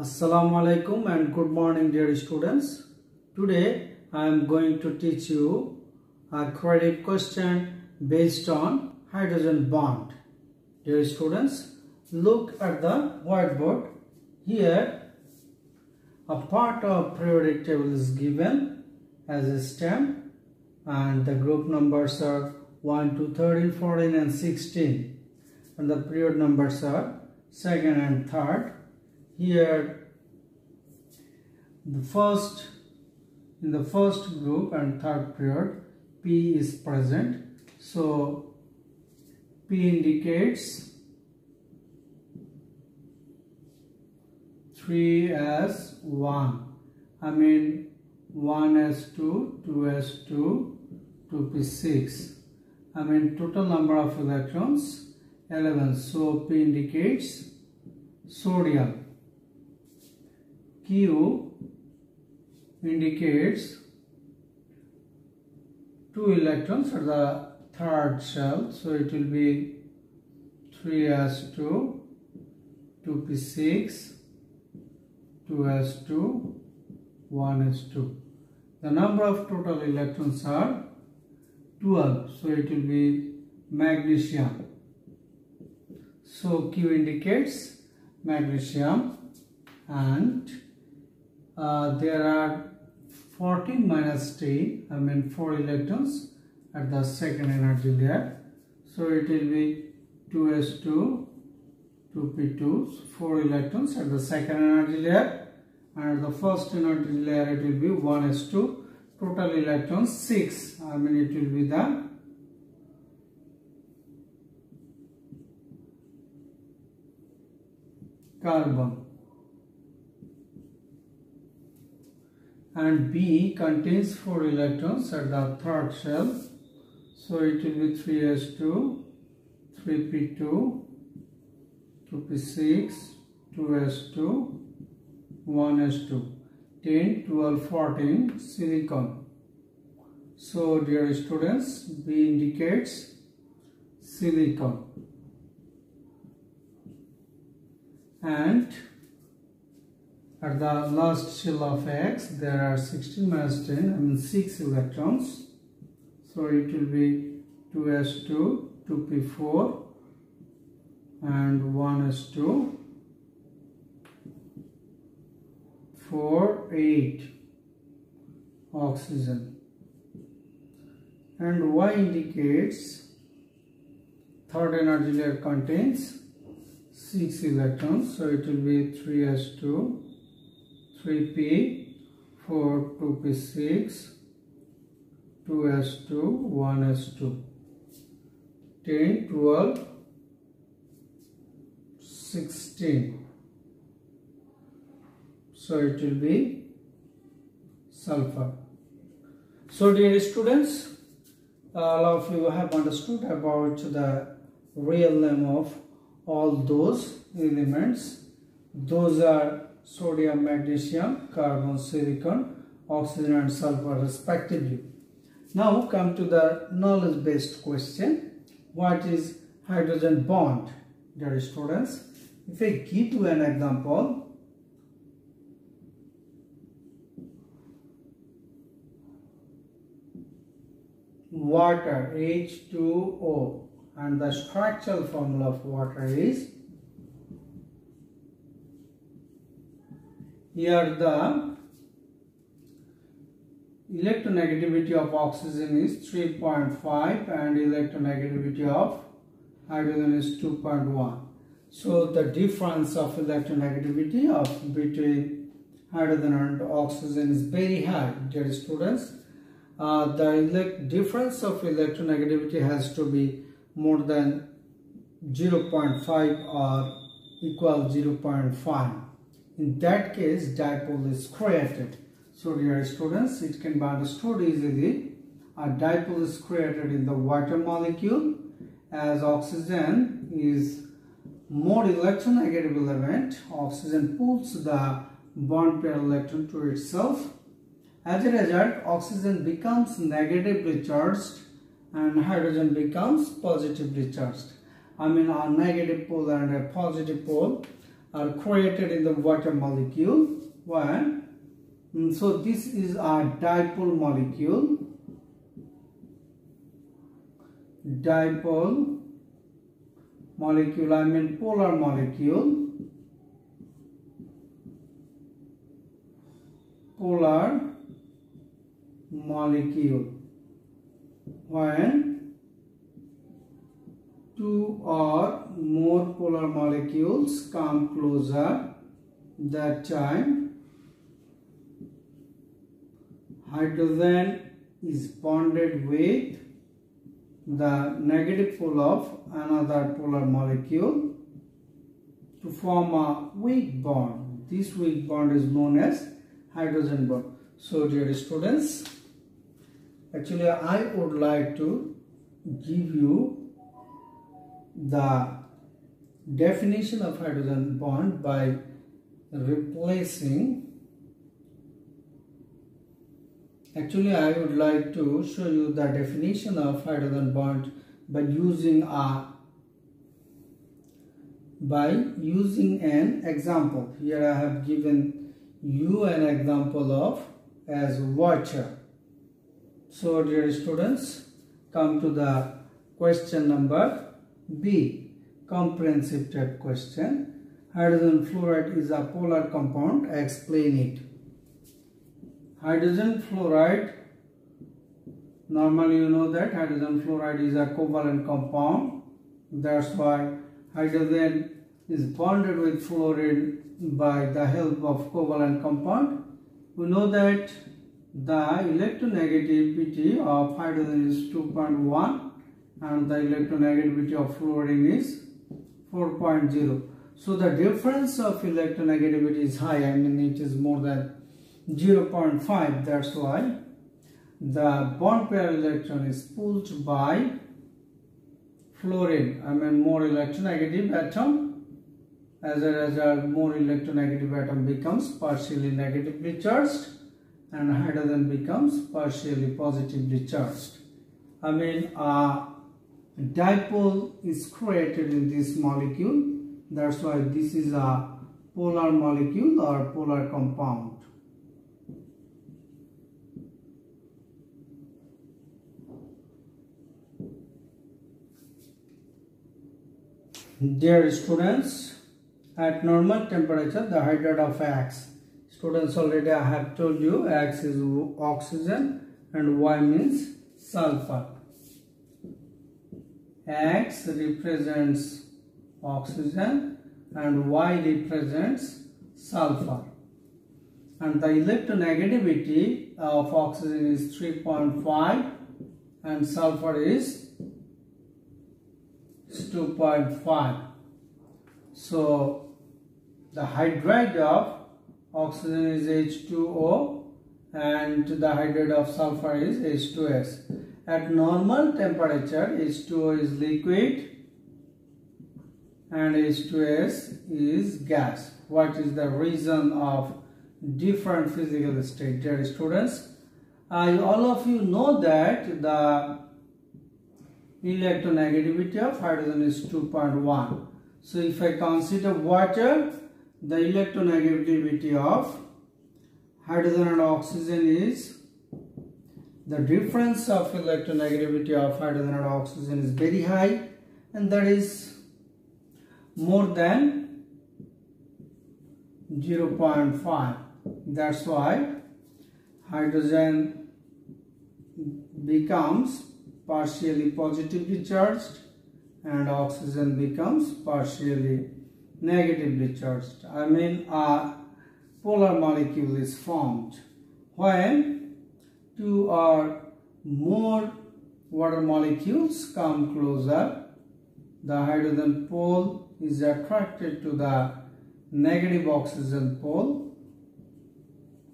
Assalamu alaikum and good morning dear students. Today I am going to teach you a credit question based on hydrogen bond. Dear students, look at the whiteboard. Here a part of periodic table is given as a stem and the group numbers are 1 to 13, 14 and 16 and the period numbers are second and third here the first in the first group and third period P is present. So P indicates 3s1 I mean 1s2 2 as 2 2p6 I mean total number of electrons 11 so P indicates sodium Q indicates two electrons at the third shell. So it will be 3s2 2p6 2s2 1s2 the number of total electrons are 12 so it will be magnesium. So q indicates magnesium and uh, there are 14 minus 10 I mean 4 electrons at the second energy layer. So it will be 2s2 2p2 4 electrons at the second energy layer. And the first energy layer it will be 1s2 total electrons 6 I mean it will be the carbon and B contains 4 electrons at the third shell. So it will be 3s2 3p2 2p6 2s2 1s2 10 12 14 silicon. So dear students B indicates silicon. And at the last shell of X there are 16 minus 10 I mean 6 electrons. So it will be 2s2 2p4 and 1s2 4 8 oxygen. And Y indicates third energy layer contains 6 electrons so it will be 3s2 3p 4 2p6 2s2 1s2 10 12 16 so it will be sulfur. So dear students all of you have understood about the real name of all those elements. Those are sodium magnesium carbon silicon oxygen and sulfur respectively. Now come to the knowledge based question. What is hydrogen bond? Dear students if i give you an example water H2O and the structural formula of water is here the electronegativity of oxygen is 3.5 and electronegativity of hydrogen is 2.1 so the difference of electronegativity of between hydrogen and oxygen is very high dear students uh, the difference of electronegativity has to be more than 0.5 or equal 0.5. In that case, dipole is created. So dear students, it can be understood easily. A dipole is created in the water molecule as oxygen is more electronegative element. Oxygen pulls the bond pair electron to itself as a result, oxygen becomes negatively charged and hydrogen becomes positively charged. I mean a negative pole and a positive pole are created in the water molecule. One, mm, so this is our dipole molecule. Dipole molecule, I mean polar molecule. Polar molecule. When two or more polar molecules come closer that time hydrogen is bonded with the negative pole of another polar molecule to form a weak bond. This weak bond is known as hydrogen bond. So dear students, actually I would like to give you the definition of hydrogen bond by replacing actually I would like to show you the definition of hydrogen bond by using a by using an example. Here I have given you an example of as water. So dear students come to the question number B. Comprehensive type question. Hydrogen fluoride is a polar compound. Explain it. Hydrogen fluoride. Normally you know that hydrogen fluoride is a covalent compound. That's why hydrogen is bonded with fluorine by the help of covalent compound. We know that the electronegativity of hydrogen is 2.1 and the electronegativity of fluorine is 4.0. So the difference of electronegativity is high, I mean it is more than 0.5, that's why the bond pair electron is pulled by fluorine, I mean more electronegative atom. As a result, more electronegative atom becomes partially negatively charged and hydrogen becomes partially positively charged. I mean, uh, dipole is created in this molecule. That's why this is a polar molecule or polar compound. Dear students at normal temperature the hydride of X. Students already I have told you X is oxygen and Y means sulfur X represents oxygen and Y represents sulfur. And the electronegativity of oxygen is 3.5 and sulfur is 2.5. So the hydride of oxygen is H2O and the hydride of sulfur is H2S. At normal temperature, H2O is liquid and H2S is gas. What is the reason of different physical state? Dear students, all of you know that the electronegativity of hydrogen is 2.1. So if I consider water, the electronegativity of hydrogen and oxygen is the difference of electronegativity of hydrogen and oxygen is very high and that is more than 0.5 that's why hydrogen becomes partially positively charged and oxygen becomes partially negatively charged. I mean a polar molecule is formed when two or more water molecules come closer, the hydrogen pole is attracted to the negative oxygen pole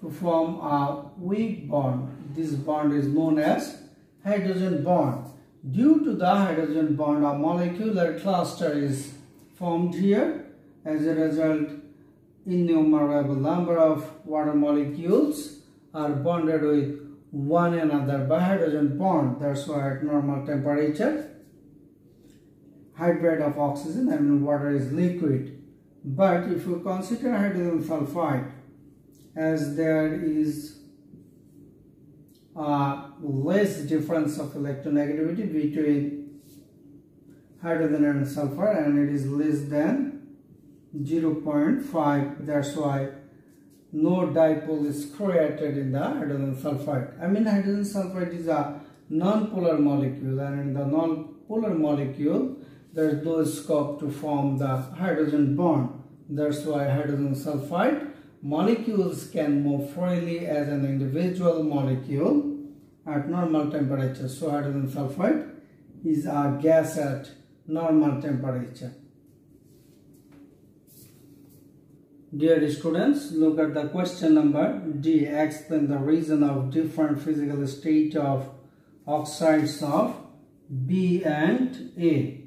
to form a weak bond. This bond is known as hydrogen bond. Due to the hydrogen bond, a molecular cluster is formed here. As a result, innumerable number of water molecules are bonded with one another by hydrogen bond. That's why at normal temperature, hydride of oxygen, I mean water is liquid. But if you consider hydrogen sulfide as there is a less difference of electronegativity between hydrogen and sulfur and it is less than 0.5 that's why no dipole is created in the hydrogen sulfide. I mean hydrogen sulfide is a non-polar molecule and in the non-polar molecule there is no scope to form the hydrogen bond. That's why hydrogen sulfide molecules can move freely as an individual molecule at normal temperature. So hydrogen sulfide is a gas at normal temperature. Dear students, look at the question number D. Explain the reason of different physical state of oxides of B and A.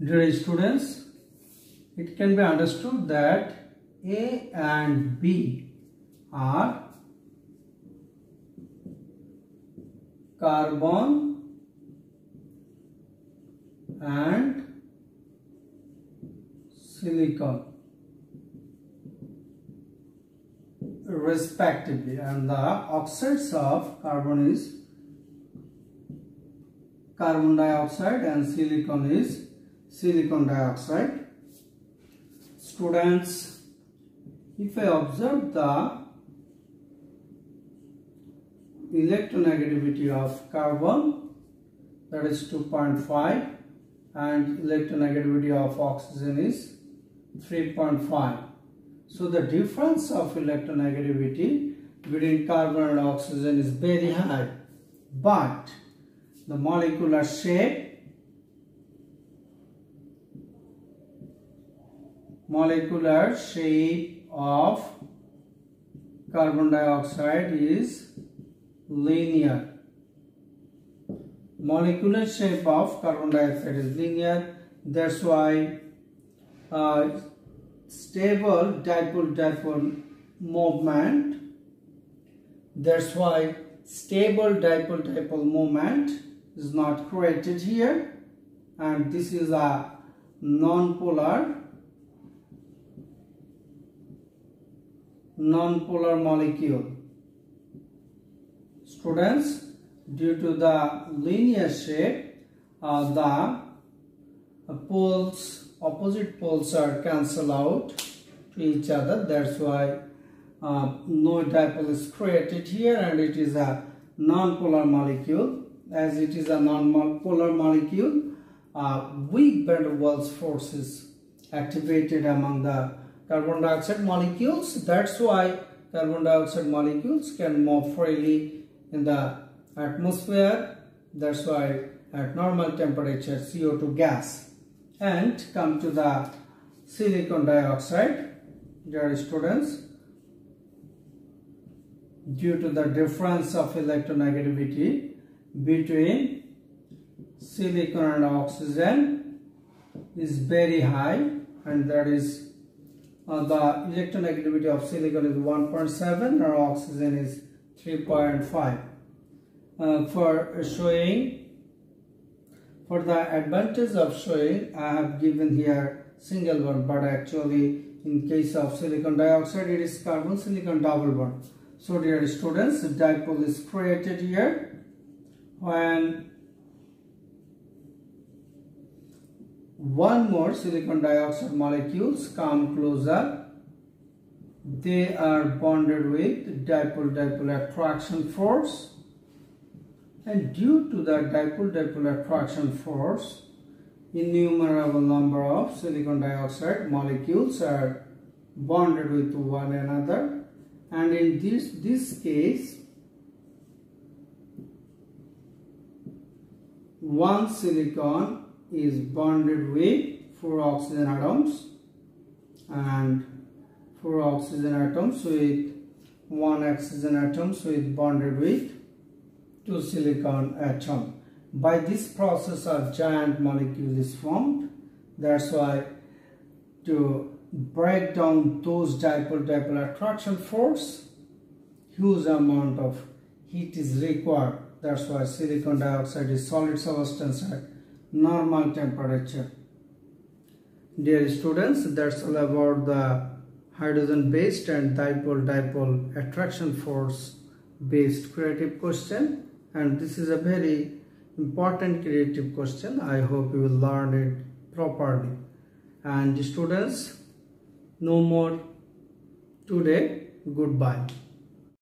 Dear students, it can be understood that A and B are carbon and silicon respectively. And the oxides of carbon is carbon dioxide and silicon is silicon dioxide. Students if I observe the electronegativity of carbon that is 2.5 and electronegativity of oxygen is 3.5. So the difference of electronegativity between carbon and oxygen is very high but the molecular shape molecular shape of carbon dioxide is linear. Molecular shape of carbon dioxide is linear. That's why uh, stable dipole-dipole movement. That's why stable dipole-dipole moment is not created here. And this is a non-polar non-polar molecule Students, due to the linear shape, uh, the poles, opposite poles are cancelled out to each other. That's why uh, no dipole is created here and it is a non-polar molecule. As it is a non-polar molecule, uh, weak van der Waals activated among the carbon dioxide molecules. That's why carbon dioxide molecules can move freely in the atmosphere. That's why at normal temperature CO2 gas. And come to the silicon dioxide, dear students, due to the difference of electronegativity between silicon and oxygen is very high and that is uh, the electronegativity of silicon is 1.7 and oxygen is 3.5 uh, for showing for the advantage of showing I have given here single bond but actually in case of silicon dioxide it is carbon silicon double bond. So dear students dipole is created here. When one more silicon dioxide molecules come closer they are bonded with dipole-dipole attraction force. And due to the dipole-dipole attraction force innumerable number of silicon dioxide molecules are bonded with one another. And in this this case one silicon is bonded with four oxygen atoms. And four oxygen atoms with one oxygen atoms with bonded with two silicon atom. By this process a giant molecule is formed. That's why to break down those dipole-dipole attraction force, huge amount of heat is required. That's why silicon dioxide is solid substance at normal temperature. Dear students, that's all about the hydrogen based and dipole dipole attraction force based creative question and this is a very important creative question. I hope you will learn it properly. And students, no more today. Goodbye.